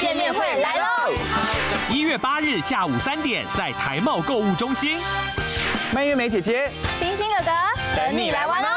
见面会来喽！一月八日下午三点，在台贸购物中心，蔓越莓姐姐、星星哥哥等你来玩哦！